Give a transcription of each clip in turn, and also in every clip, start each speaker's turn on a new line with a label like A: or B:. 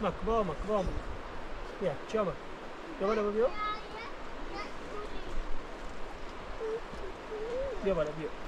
A: Uma croma, croma. Yeah, chama. Giovanna, viu? Giovanna, viu?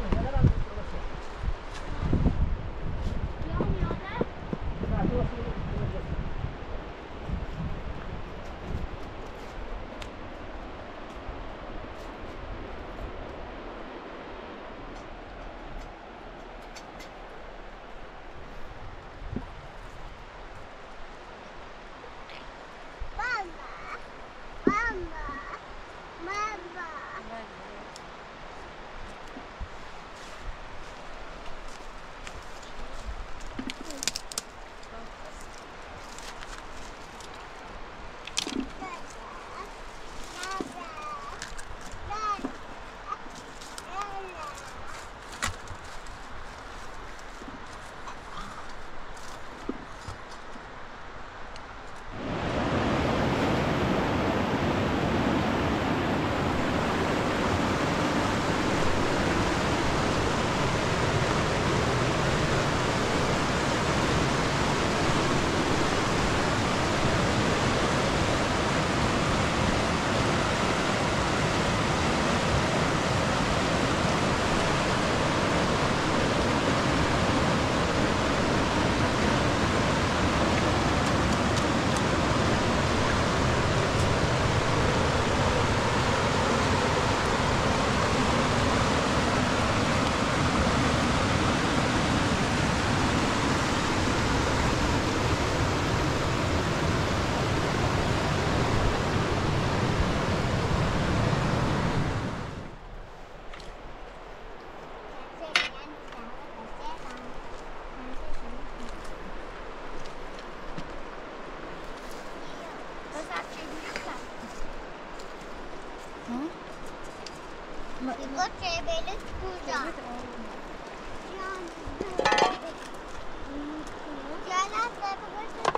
B: Jalan
C: sebagai sekali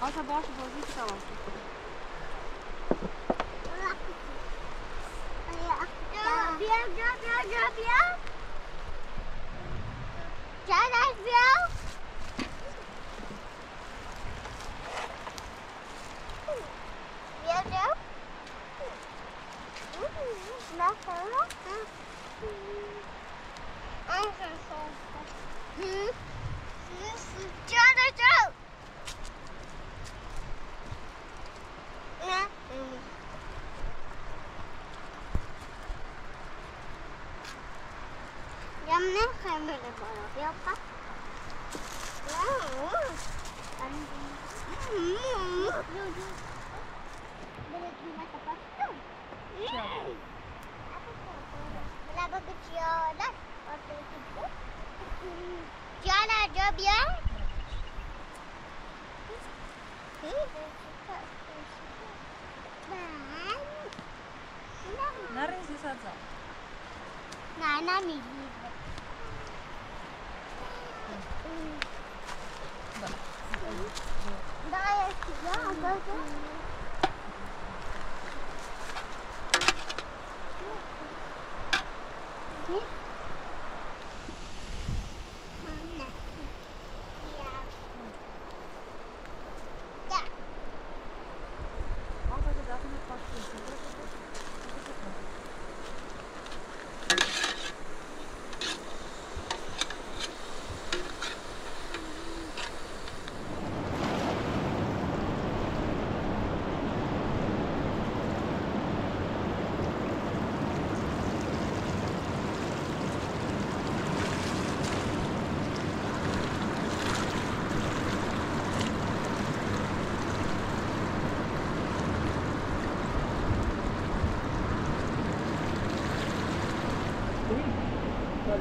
B: Hasta baixo, vou ver se tá lá.
C: Nari
B: sih saja.
C: nah, nah Yeah.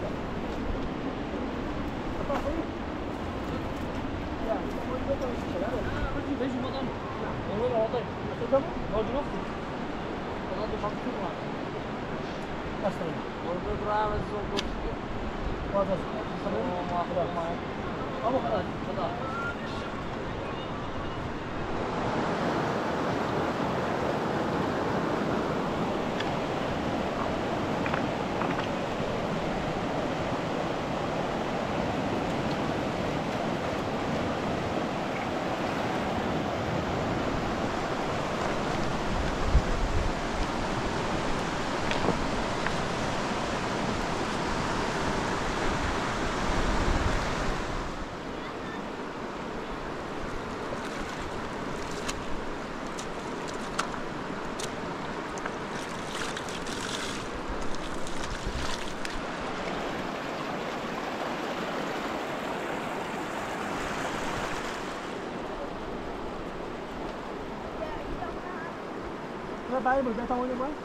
A: Yeah. tayo, magbenta ko naman.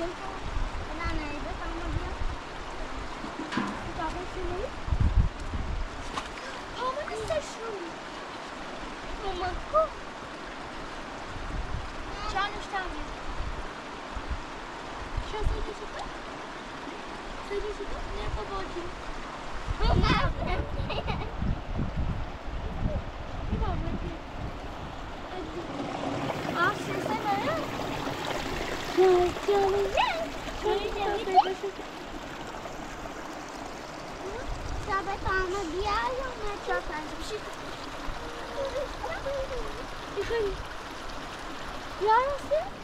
D: Bye.
C: Güzel
D: sence bir şey. Yarın sen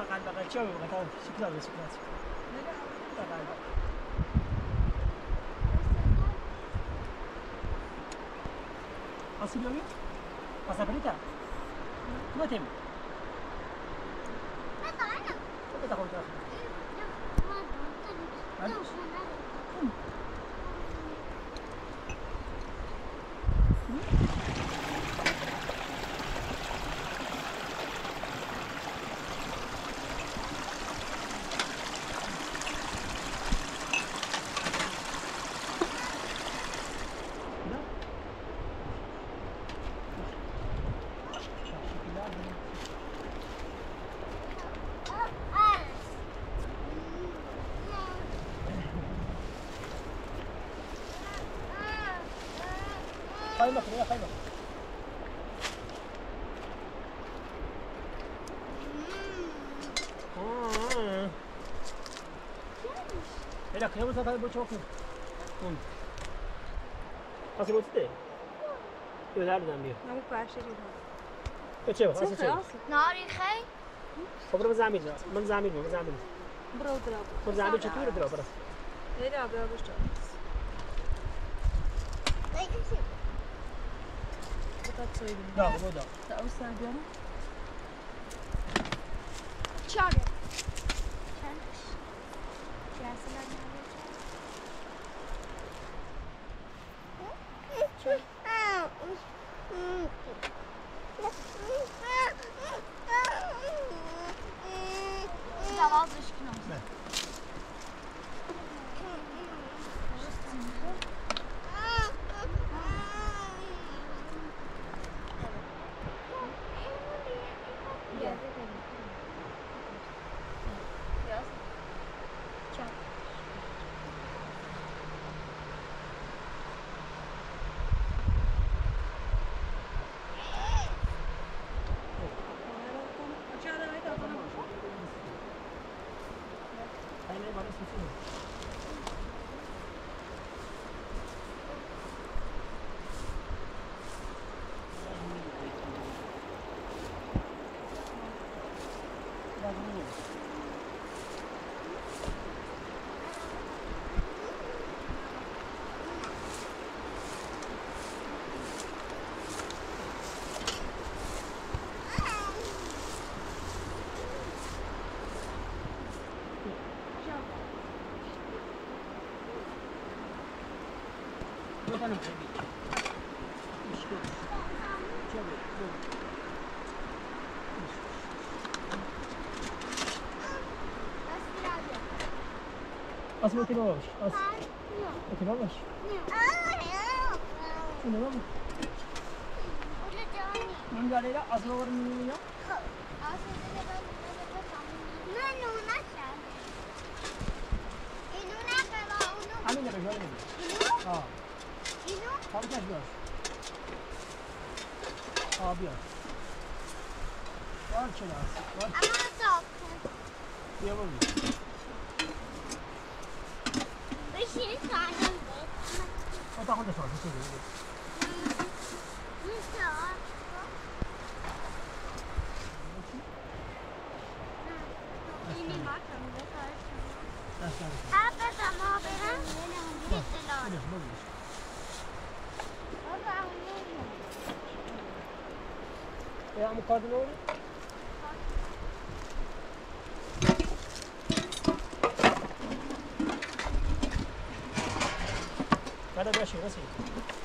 A: Bakal-bakal siya, bakal siklado, siklado.
B: Bakal-bakal.
A: Посыпали? Посыпали-то? Ну, тем.
C: Это Аня?
A: Это такой красный.
C: Да, да.
A: caindo, primeira caindo. Ele acaba de saltar de bote aqui. Hum. Assim, muito tempo. Eu olhar da minha.
B: Não passa, ele não.
A: Eu tinha, assim, tinha.
D: Na hora em rei?
A: Vou para os amigos, vamos amigos, vamos amigos.
B: Bro, drop. Vamos amigos, tudo drop,
A: bro.
B: Ele abre a bosta. Soydum. Da,
A: bo da.
B: Da, ustawiam.
D: Ciągle. Ciągle.
B: Ja
A: Bakalım. As tine olmuş. As. Olmuş. Şunu ne? Ben de arayla az var mı ya?
C: Hani
A: ne böyle? Ha. Tabii ki biraz. Abi ya. Var çela. Var. Yapalım. O da honda sordu. Söyle. Aşağı.
C: Hadi
A: böyle. Yağmur Vai dar Cada beşinha assim.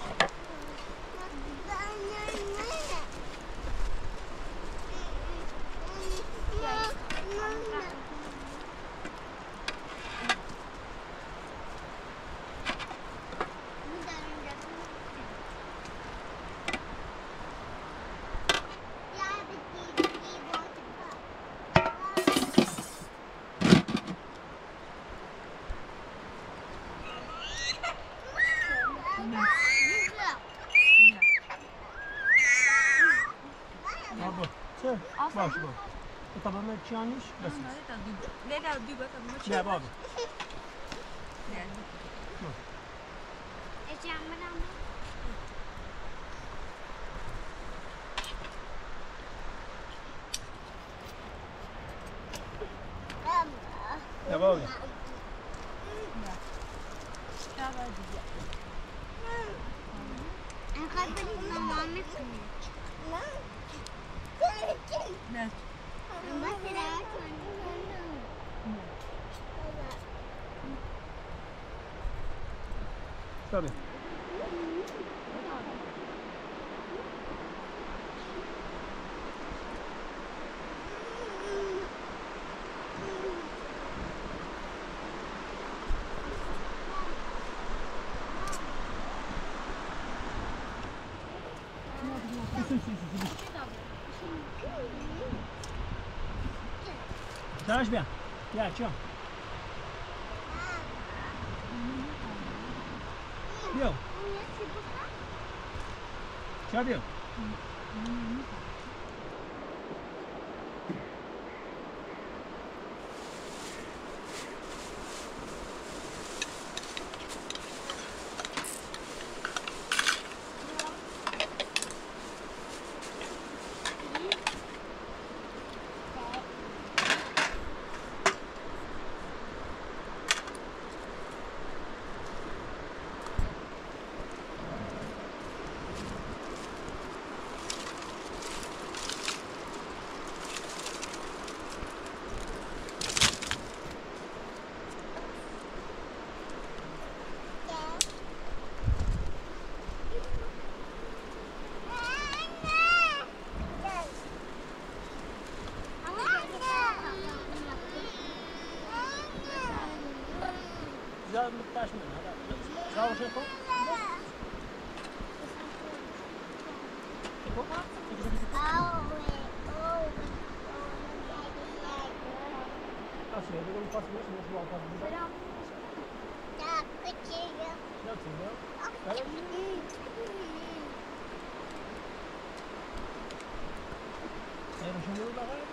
A: Sì, facile. E sta per me ci anni?
B: Lei ha due, questa non c'è. Lei ha due.
C: E ci andiamo.
A: dražbe. Ja, viu?
C: viu?
A: viu? esquerda, eu não faço mais, não faço mais.
C: Tá, cotinha.
A: Não, cotinha.
C: Tá
A: Era o Júnior da Rainha.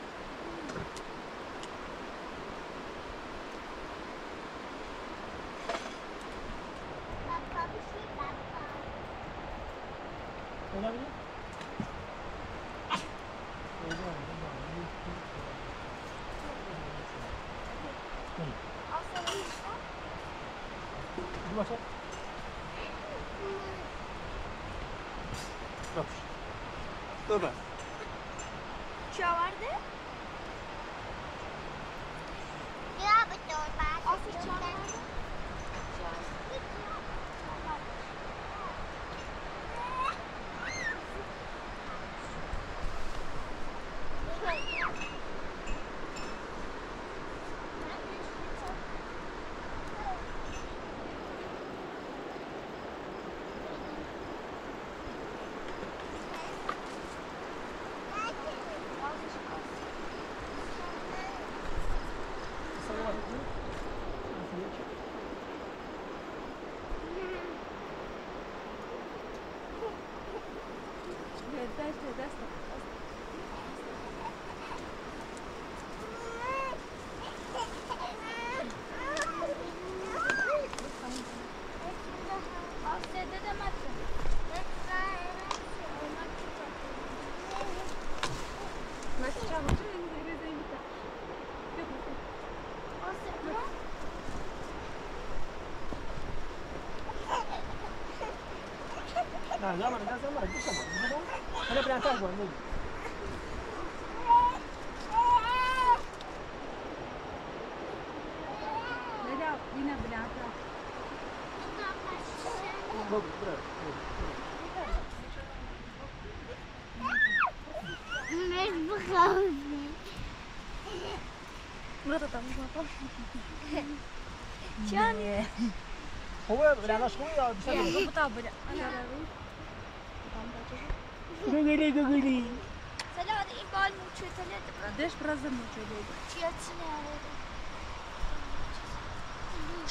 A: Nah, gambar, dah gambar, tu sama. Kena berangkat gua ni.
B: Dah, ini berangkat.
A: Bagus, berangkat.
B: Брата там смотрел. Чё они?
A: Хуя, бля, она шкуя, а бля. Я не
B: бута, бля. tabi.
A: Geli geli.
D: Садат и баль мучает лет. Деш
B: biraz da muçöyleydi.
D: Чьяцина.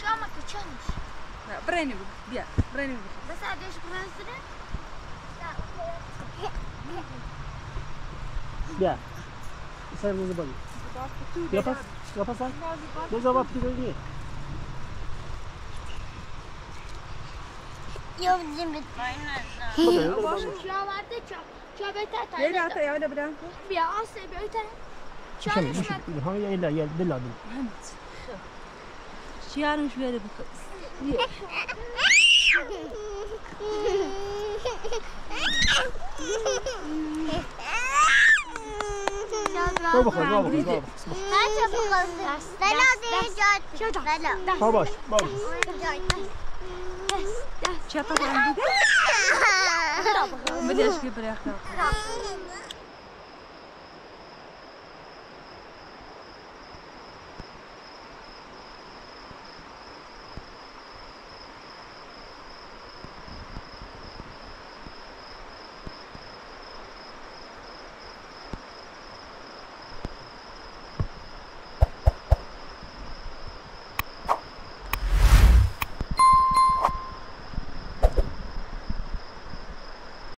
D: Чама качаmış.
B: Брейни bu. Diye. Брейни bu.
D: Да садишь просто.
A: Ya. Saya mau zabali.
B: Lepas,
A: lepas saya.
B: Dia jawab
D: çok. Çok beter Leyla ata
B: ya öyle Bülent.
D: Bir an sebebi beter. Şu an Şöyle, düşman.
A: ha ya illa ya dilla.
B: Çiğarmış böyle bu kız.
C: Dur bakalım, dur
D: bakalım, dur bakalım.
C: Ben çabuk aldım. Bela diyeceğim. Bela.
D: Babaş,
A: babaş.
B: Je hebt een nieuwe. Wat? Wat wil je weer?